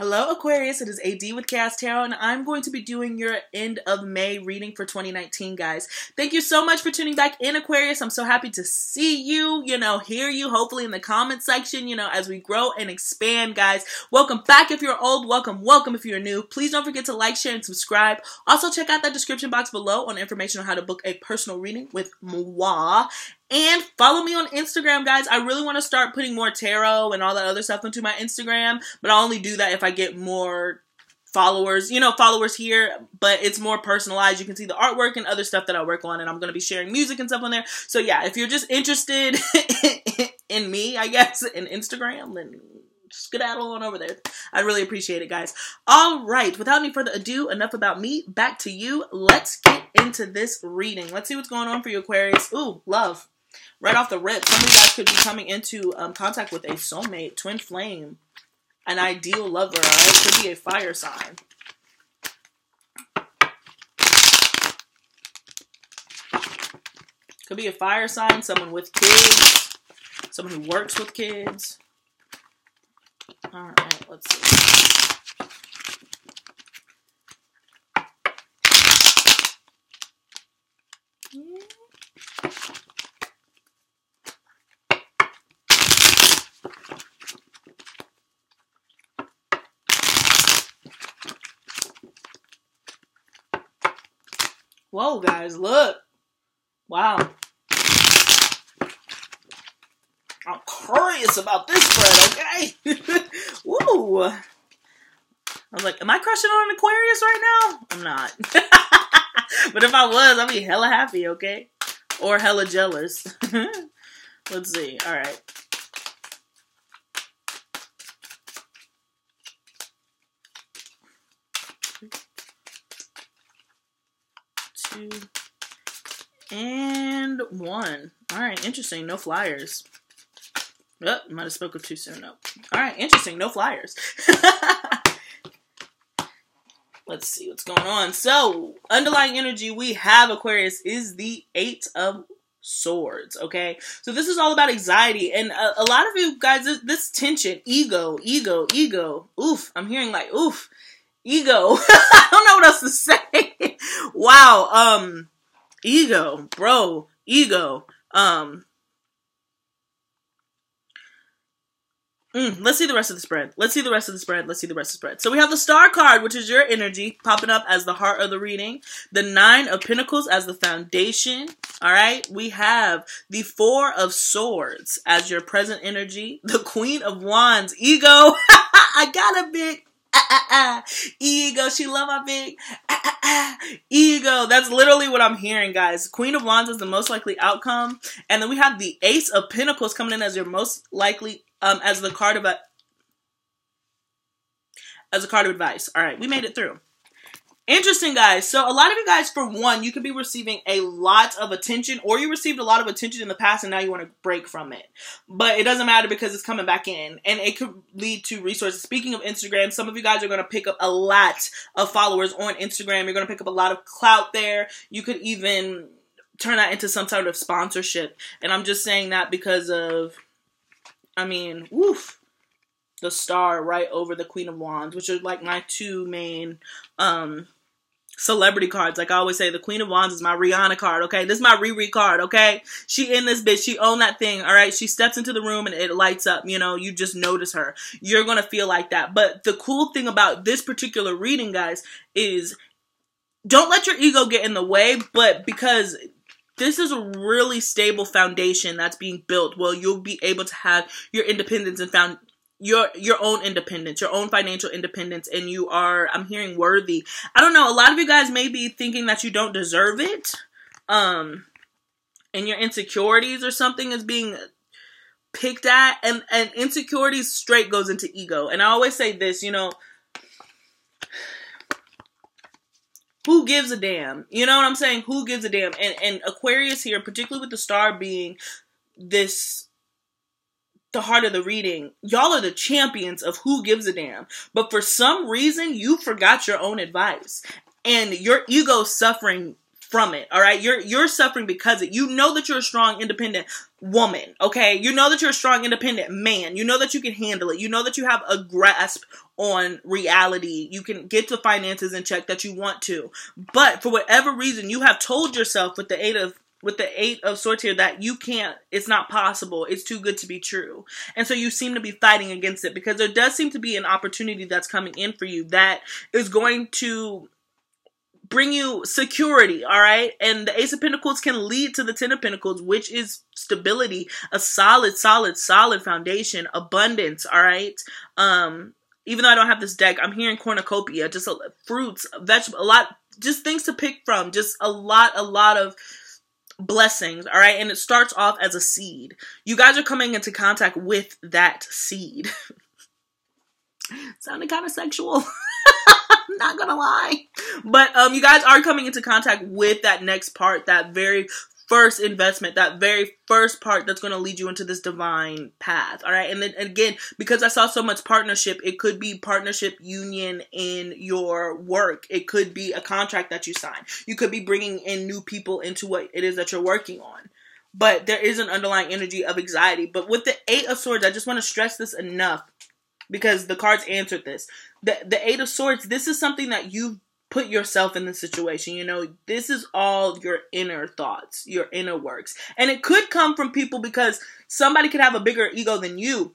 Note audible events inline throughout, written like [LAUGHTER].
Hello, Aquarius. It is AD with Kayxz Tarot, and I'm going to be doing your end of May reading for 2019, guys. Thank you so much for tuning back in, Aquarius. I'm so happy to see you, you know, hear you, hopefully in the comment section, you know, as we grow and expand, guys. Welcome back if you're old. Welcome, welcome if you're new. Please don't forget to like, share, and subscribe. Also, check out that description box below on information on how to book a personal reading with moi. And follow me on Instagram, guys. I really want to start putting more tarot and all that other stuff into my Instagram, but I'll only do that if I get more followers, you know, followers here, but it's more personalized. You can see the artwork and other stuff that I work on, and I'm going to be sharing music and stuff on there. So, yeah, if you're just interested [LAUGHS] in me, I guess, in Instagram, then skedaddle on over there. I really appreciate it, guys. All right, without any further ado, enough about me. Back to you. Let's get into this reading. Let's see what's going on for you, Aquarius. Ooh, love right off the rip, some of you guys could be coming into um, contact with a soulmate, twin flame, an ideal lover, all right? Could be a fire sign. Could be a fire sign, someone with kids, someone who works with kids. All right, let's see. Whoa, guys, look. Wow. I'm curious about this spread, okay? [LAUGHS] Woo. I was like, am I crushing on an Aquarius right now? I'm not. [LAUGHS] but if I was, I'd be hella happy, okay? Or hella jealous. [LAUGHS] Let's see. All right. Two, and one. All right, interesting. No flyers. Oh, might have spoken too soon. No. All right, interesting. No flyers. [LAUGHS] Let's see what's going on. So, underlying energy we have, Aquarius, is the Eight of Swords, okay? So, this is all about anxiety. And a, a lot of you guys, this, this tension, ego, ego, ego. Oof, I'm hearing like, oof ego. [LAUGHS] I don't know what else to say. Wow. Um, ego, bro, ego. Um, Mm, let's see the rest of the spread. Let's see the rest of the spread. Let's see the rest of the spread. So we have the star card, which is your energy, popping up as the heart of the reading. The nine of pentacles as the foundation. All right. We have the four of swords as your present energy. The queen of wands, ego. [LAUGHS] I got a big ah, ah, ah. ego. She love my big ah, ah, [GASPS] ego. That's literally what I'm hearing, guys. Queen of Wands is the most likely outcome, and then we have the Ace of Pentacles coming in as your most likely um as the card of a as a card of advice. All right, we made it through. Interesting, guys. So, a lot of you guys, for one, you could be receiving a lot of attention, or you received a lot of attention in the past and now you want to break from it. But it doesn't matter because it's coming back in, and it could lead to resources. Speaking of Instagram, some of you guys are going to pick up a lot of followers on Instagram. You're going to pick up a lot of clout there. You could even turn that into some sort of sponsorship. And I'm just saying that because of, I mean, woof the star right over the queen of wands which are like my two main um celebrity cards. Like I always say, the Queen of Wands is my Rihanna card, okay? This is my Riri card, okay? She in this bitch. She own that thing, all right? She steps into the room and it lights up, you know? You just notice her. You're gonna feel like that. But the cool thing about this particular reading, guys, is don't let your ego get in the way, but because this is a really stable foundation that's being built, well, you'll be able to have your independence and found your your own independence, your own financial independence, and you are I'm hearing worthy. I don't know. A lot of you guys may be thinking that you don't deserve it, um, and your insecurities or something is being picked at, and and insecurities straight goes into ego. And I always say this, you know. Who gives a damn? You know what I'm saying? Who gives a damn? And and Aquarius here, particularly with the star being this the heart of the reading, y'all are the champions of who gives a damn. But for some reason, you forgot your own advice. And your ego suffering from it. All right. You're, you're suffering because it, you know that you're a strong, independent woman. Okay. You know that you're a strong, independent man. You know that you can handle it. You know that you have a grasp on reality. You can get the finances in check that you want to. But for whatever reason, you have told yourself with the aid of with the eight of swords here that you can't it's not possible it's too good to be true and so you seem to be fighting against it because there does seem to be an opportunity that's coming in for you that is going to bring you security, all right? And the Ace of Pentacles can lead to the Ten of Pentacles, which is stability, a solid, solid, solid foundation, abundance, all right? Um, even though I don't have this deck, I'm hearing cornucopia, just a, fruits, vegetable, a lot, just things to pick from, just a lot, a lot of blessings, all right? And it starts off as a seed. You guys are coming into contact with that seed. [LAUGHS] Sounded kind of sexual. [LAUGHS] not gonna lie. But um you guys are coming into contact with that next part, that very first investment, that very first part that's going to lead you into this divine path. All right. And then again, because I saw so much partnership, it could be partnership union in your work. It could be a contract that you sign. You could be bringing in new people into what it is that you're working on. But there is an underlying energy of anxiety. But with the Eight of Swords, I just want to stress this enough because the cards answered this. The the Eight of Swords, this is something that you've put yourself in the situation. You know, this is all your inner thoughts, your inner works. And it could come from people because somebody could have a bigger ego than you.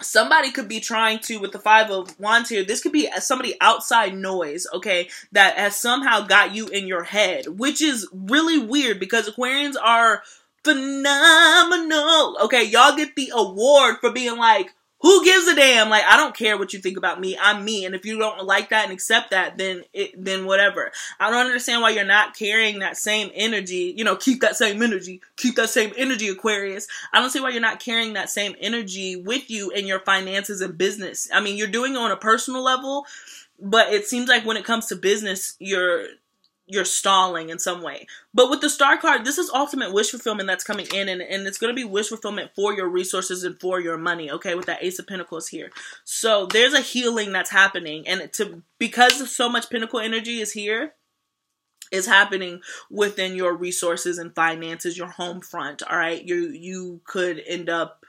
Somebody could be trying to, with the Five of Wands here, this could be somebody outside noise, okay, that has somehow got you in your head, which is really weird because Aquarians are phenomenal. Okay, y'all get the award for being like, who gives a damn? Like, I don't care what you think about me. I'm me. And if you don't like that and accept that, then it, then whatever. I don't understand why you're not carrying that same energy. You know, keep that same energy. Keep that same energy, Aquarius. I don't see why you're not carrying that same energy with you in your finances and business. I mean, you're doing it on a personal level, but it seems like when it comes to business, you're you're stalling in some way. But with the star card, this is ultimate wish fulfillment that's coming in, and, and it's going to be wish fulfillment for your resources and for your money, okay, with that Ace of Pentacles here. So there's a healing that's happening, and to because so much Pentacle energy is here, is happening within your resources and finances, your home front, all right? You you could end up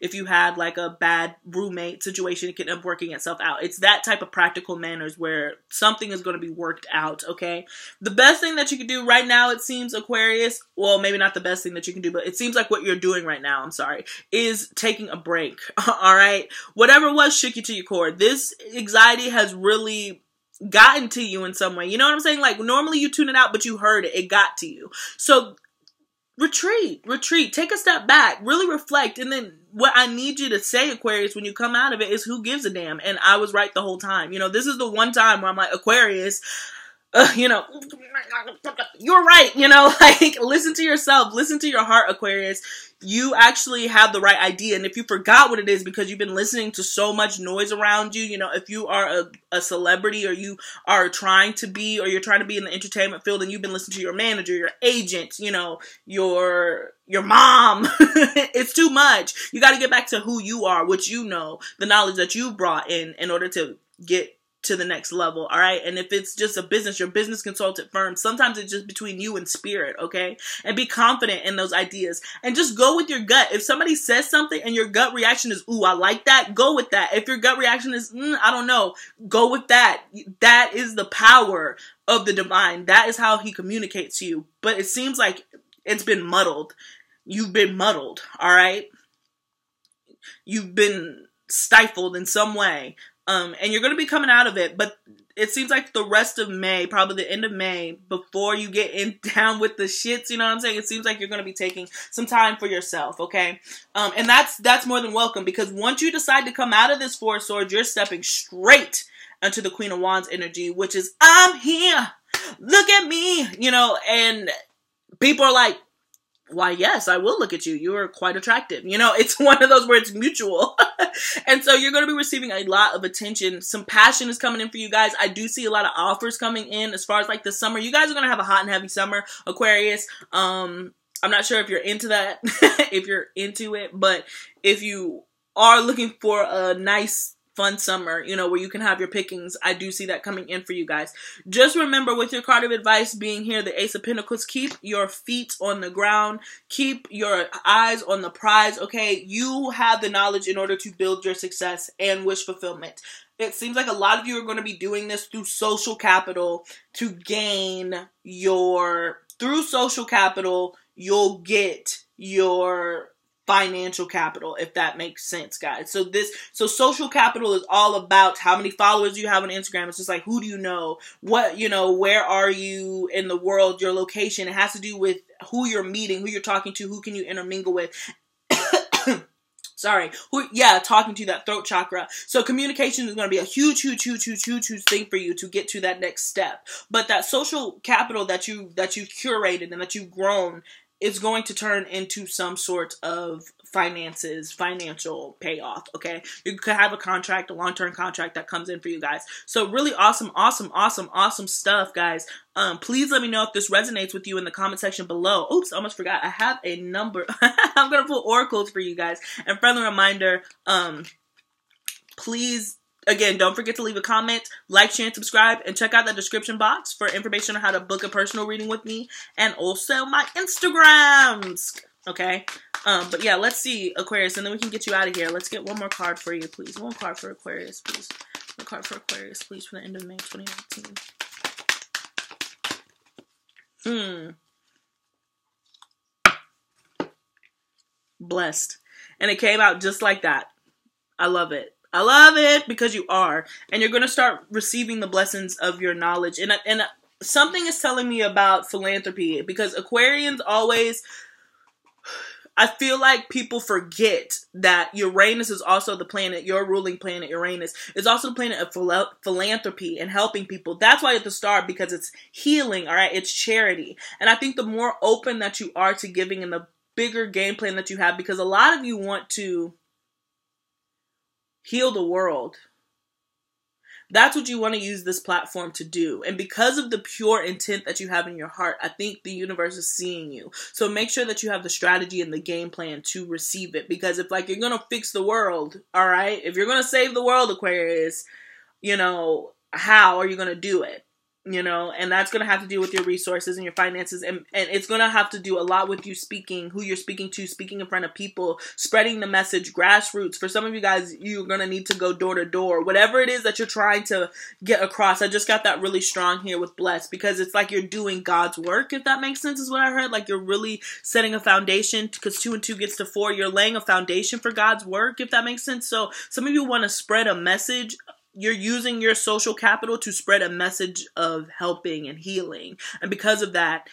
if you had like a bad roommate situation, it can end up working itself out. It's that type of practical manners where something is going to be worked out, okay? The best thing that you can do right now, it seems, Aquarius, well, maybe not the best thing that you can do, but it seems like what you're doing right now, I'm sorry, is taking a break, [LAUGHS] all right? Whatever was shook you to your core. This anxiety has really gotten to you in some way. You know what I'm saying? Like normally you tune it out, but you heard it. It got to you. So retreat, retreat, take a step back, really reflect, and then what I need you to say, Aquarius, when you come out of it is who gives a damn? And I was right the whole time. You know, this is the one time where I'm like, Aquarius, [LAUGHS] you know, you're right. You know, [LAUGHS] like listen to yourself, listen to your heart, Aquarius. You actually have the right idea. And if you forgot what it is because you've been listening to so much noise around you, you know, if you are a, a celebrity or you are trying to be, or you're trying to be in the entertainment field and you've been listening to your manager, your agent, you know, your, your mom, [LAUGHS] it's too much. You got to get back to who you are, what you know, the knowledge that you brought in, in order to get to the next level, all right? And if it's just a business, your business consultant firm, sometimes it's just between you and spirit, okay? And be confident in those ideas and just go with your gut. If somebody says something and your gut reaction is, ooh, I like that, go with that. If your gut reaction is, mm, I don't know, go with that. That is the power of the divine. That is how he communicates to you. But it seems like it's been muddled. You've been muddled, all right? You've been stifled in some way um, and you're going to be coming out of it, but it seems like the rest of May, probably the end of May, before you get in [LAUGHS] down with the shits, you know what I'm saying? It seems like you're going to be taking some time for yourself, okay? Um, and that's that's more than welcome because once you decide to come out of this Four Swords, you're stepping straight into the Queen of Wands energy, which is I'm here. Look at me, you know, and people are like, why yes i will look at you. You are quite attractive. You know [LAUGHS] it's one of those where it's mutual. [LAUGHS] And so you're going to be receiving a lot of attention. Some passion is coming in for you guys. I do see a lot of offers coming in as far as like the summer. You guys are going to have a hot and heavy summer aquarius. Um i'm not sure if you're into that [LAUGHS] if you're into it but if you are looking for a nice fun summer, you know, where you can have your pickings. I do see that coming in for you guys. Just remember with your card of advice being here, the Ace of Pentacles, keep your feet on the ground, keep your eyes on the prize, okay? You have the knowledge in order to build your success and wish fulfillment. It seems like a lot of you are going to be doing this through social capital to gain your through social capital, you'll get your financial capital if that makes sense guys. So this so social capital is all about how many followers you have on instagram. It's just like who do you know? What you know where are you in the world? Your location. It has to do with who you're meeting who you're talking to who can you intermingle with. [COUGHS] Sorry. Who yeah talking to that throat chakra. So communication is going to be a huge huge huge huge huge huge thing for you to get to that next step. But that social capital that you that you've curated and that you've grown is going to turn into some sort of finances, financial payoff. Okay. You could have a contract, a long term contract that comes in for you guys. So, really awesome, awesome, awesome, awesome stuff, guys. Um, please let me know if this resonates with you in the comment section below. Oops, almost forgot. I have a number. [LAUGHS] I'm going to put oracles for you guys. And friendly reminder, um, please Again, don't forget to leave a comment, like, share, and subscribe, and check out the description box for information on how to book a personal reading with me, and also my Instagrams. Okay, um, but yeah, let's see Aquarius, and then we can get you out of here. Let's get one more card for you, please. One card for Aquarius, please. One card for Aquarius, please, for the end of May 2019. Hmm. Blessed. And it came out just like that. I love it. I love it because you are, and you're going to start receiving the blessings of your knowledge. And and something is telling me about philanthropy because Aquarians always. I feel like people forget that Uranus is also the planet, your ruling planet, Uranus, is also the planet of phil- philanthropy and helping people. That's why it's the star because it's healing, all right? It's charity. And I think the more open that you are to giving and the bigger game plan that you have, because a lot of you want to heal the world. That's what you want to use this platform to do. And because of the pure intent that you have in your heart, I think the universe is seeing you. So make sure that you have the strategy and the game plan to receive it. Because if, like, you're going to fix the world, all right? If you're going to save the world, Aquarius, you know, how are you going to do it? You know and that's going to have to do with your resources and your finances and, and it's going to have to do a lot with you speaking who you're speaking to speaking in front of people spreading the message grassroots. For some of you guys you're going to need to go door to door. Whatever it is that you're trying to get across i just got that really strong here with blessed because it's like you're doing god's work if that makes sense is what i heard. Like you're really setting a foundation because two and two gets to four you're laying a foundation for god's work if that makes sense. So some of you want to spread a message you're using your social capital to spread a message of helping and healing. And because of that,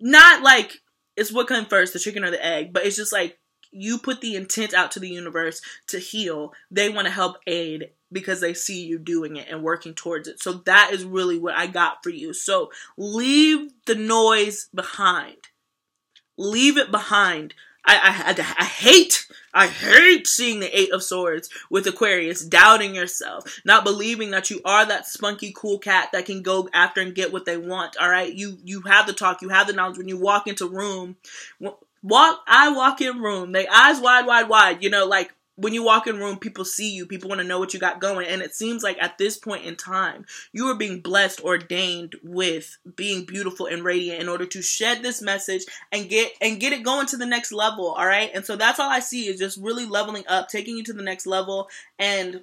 not like it's what came first, the chicken or the egg, but it's just like you put the intent out to the universe to heal. They want to help aid because they see you doing it and working towards it. So that is really what I got for you. So leave the noise behind. Leave it behind. I, I, I hate, I hate seeing the Eight of Swords with Aquarius, doubting yourself, not believing that you are that spunky, cool cat that can go after and get what they want. All right, you you have the talk, you have the knowledge. When you walk into room, walk, I walk in room, they eyes wide, wide, wide. You know, like when you walk in room, people see you, people want to know what you got going. And it seems like at this point in time, you are being blessed, ordained with being beautiful and radiant in order to shed this message and get and get it going to the next level. All right. And so that's all I see is just really leveling up, taking you to the next level. And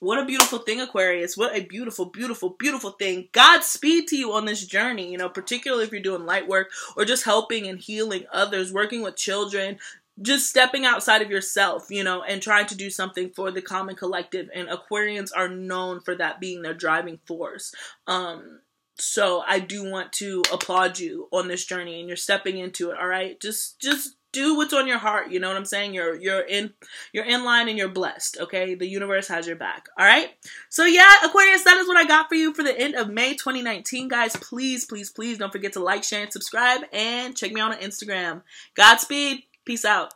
what a beautiful thing, Aquarius. What a beautiful, beautiful, beautiful thing. Godspeed to you on this journey, you know, particularly if you're doing light work or just helping and healing others, working with children, just stepping outside of yourself, you know, and trying to do something for the common collective. And Aquarians are known for that being their driving force. Um, so I do want to applaud you on this journey and you're stepping into it, all right? Just just do what's on your heart, you know what I'm saying? You're you're in you're in line and you're blessed, okay? The universe has your back. All right? So yeah, Aquarius, that is what I got for you for the end of May 2019, guys. Please, please, please don't forget to like, share and subscribe and check me out on Instagram. Godspeed. Peace out.